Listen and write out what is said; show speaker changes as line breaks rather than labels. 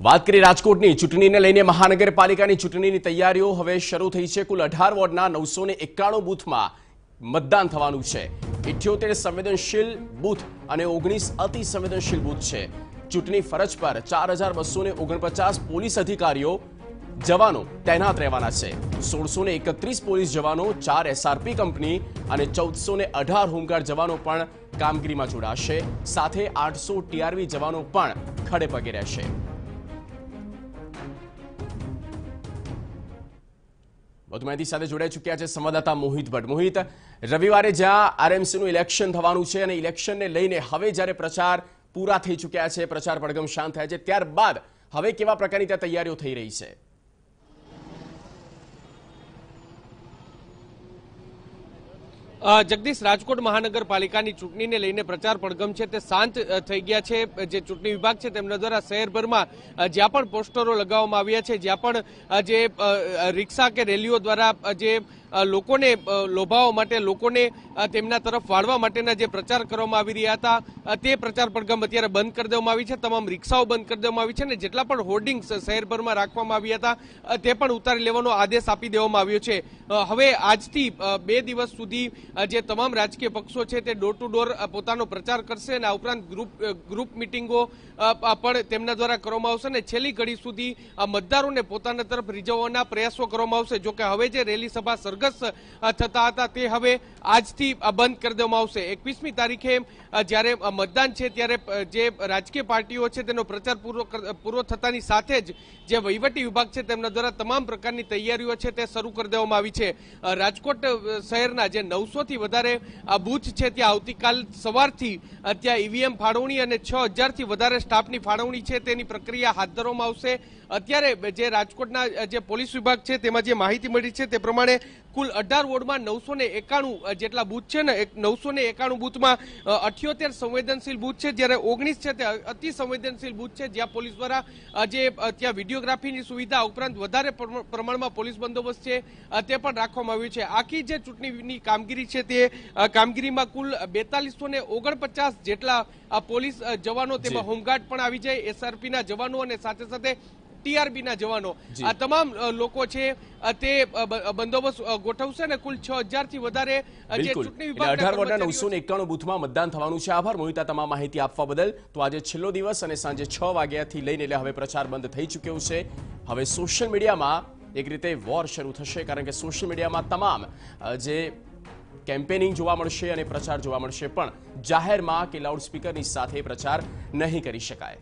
વાત કરીએ રાજકોટની, ચૂંટણીને લઈને મહાનગરપાલિકાની ચૂંટણીની તૈયારીઓ હવે શરૂ થઈ છે. કુલ અઢાર વોર્ડના નવસો ને એકાણું બૂથમાં મતદાન થવાનું છે. ઇઠ્યોતેર સંવેદનશીલ બૂથ અને ઓગણીસ અતિ સંવેદનશીલ બૂથ છે. ચૂંટણી ફરજ પર ચાર હજાર બસો ઓગણપચાસ પોલીસ અધિકારીઓ જવાનો તૈનાત રહેવાના છે. સોળસો એકત્રીસ પોલીસ જવાનો, ચાર એસઆરપી કંપની અને ચૌદસો અઢાર હોમગાર્ડ જવાનો પણ કામગીરીમાં જોડાશે. સાથે આઠસો ટીઆરવી જવાનો પણ ખડે પગે રહેશે. વધુ માહિતી સાથે જોડાઈ ચૂક્યા છે સંવાદદાતા મોહિત ભટ્ટ. મોહિત, રવિવારે જ્યાં આરએમસીનું ઇલેક્શન થવાનું છે અને ઇલેક્શનને લઈને હવે જ્યારે પ્રચાર પૂરા થઈ ચૂક્યા છે, પ્રચાર પડગમ શાંત થયા છે, ત્યારબાદ હવે કેવા પ્રકારની ત્યાં તૈયારીઓ થઈ રહી છે?
જગદીશ, રાજકોટ મહાનગરપાલિકાની ચૂંટણીને લઈને પ્રચાર પડગમ છે, તે શાંત થઈ ગયા છે. જે ચૂંટણી વિભાગ છે, તેમના દ્વારા શહેરભરમાં જ્યાં પણ પોસ્ટરો લગાવવામાં આવ્યા છે, જ્યાં પણ જે રિક્ષા કે રેલીઓ દ્વારા જે લોકોને લોભાવવા માટે, લોકોને તેમના તરફ વાળવા માટેના જે પ્રચાર કરવામાં આવી રહ્યા હતા તે પ્રચાર પડગમ અત્યારે બંધ કરી દેવામાં આવી છે. તમામ રિક્ષાઓ બંધ કરી દેવામાં આવી છે અને જેટલા પણ હોર્ડિંગ્સ શહેરભરમાં રાખવામાં આવ્યા હતા તે પણ ઉતારી લેવાનો આદેશ આપી દેવામાં આવ્યો છે. હવે આજથી બે દિવસ સુધી જે તમામ રાજકીય પક્ષો છે તે ડોર ટુ ડોર પોતાનો પ્રચાર કરશે અને આ ઉપરાંત ગ્રુપ ગ્રુપ મિટિંગો પણ તેમના દ્વારા કરવામાં આવશે અને છેલ્લી ઘડી સુધી મતદારોને પોતાના તરફ રીઝવવાના પ્રયાસો કરવામાં આવશે. જોકે હવે જે રેલી સભા સરઘસ થતા હતા તે હવે આજથી બંધ કરી દેવામાં આવશે. એકવીસમી તારીખે જ્યારે મતદાન છે, ત્યારે જે રાજકીય પાર્ટીઓ છે, તેનો પ્રચાર પૂરો પૂરો થતાની સાથે જ જે વહીવટી વિભાગ છે, તેમના દ્વારા તમામ પ્રકારની તૈયારીઓ છે, તે શરૂ કરી દેવામાં આવી છે. રાજકોટ શહેરના જે નવસોથી વધારે બૂથ છે, ત્યાં આવતીકાલ સવારથી ત્યાં ઈવીએમ ફાળવણી અને છ હજારથી વધારે સ્ટાફની ફાળવણી છે, તેની પ્રક્રિયા હાથ ધરવામાં આવશે. અત્યારે જે રાજકોટના જે પોલીસ વિભાગ છે, તેમાં જે માહિતી મળી છે, તે પ્રમાણે કુલ અઢાર વોર્ડમાં નવસો એકાણું જેટલા બૂથ છે ને નવસો ને એકાણું બૂથમાં અઠ્યોતેર સંવેદનશીલ બૂથ છે. જ્યારે ઓગણીસ છે તે અતિ સંવેદનશીલ બૂથ છે જ્યાં પોલીસ દ્વારા જે ત્યાં વિડીયોગ્રાફીની સુવિધા ઉપરાંત વધારે પ્રમ- પ્રમાણમાં પોલીસ બંદોબસ્ત છે તે પણ રાખવામાં આવ્યું છે. આખી જે ચૂંટણીની કામગીરી છે તે કામગીરીમાં કુલ બેતાલીસો ને ઓગણપચાસ જેટલા પોલીસ જવાનો તેમાં હોમગાર્ડ પણ આવી જાય એસઆરપીના જવાનો અને સાથે સાથે ટીઆરબી ના જવાનો આ તમામ લોકો છે તે બંદોબસ્ત ગોઠવશે અને કુલ છ હજારથી વધારે જે ચૂંટણી
એટલે અઢાર વોર્ડના નવસો એકાણું બુથમાં મતદાન થવાનું છે. આભાર મોહિતા તમામ માહિતી આપવા બદલ. તો આજે છેલ્લો દિવસ અને સાંજે છ વાગ્યાથી લઈને એટલે હવે પ્રચાર બંધ થઈ ચૂક્યો છે. હવે સોશિયલ મીડિયામાં એક રીતે વોર શરૂ થશે કારણ કે સોશિયલ મીડિયામાં તમામ જે કેમ્પેનિંગ જોવા મળશે અને પ્રચાર જોવા મળશે પણ જાહેરમાં કે લાઉડસ્પીકરની સાથે પ્રચાર નહીં કરી શકાય.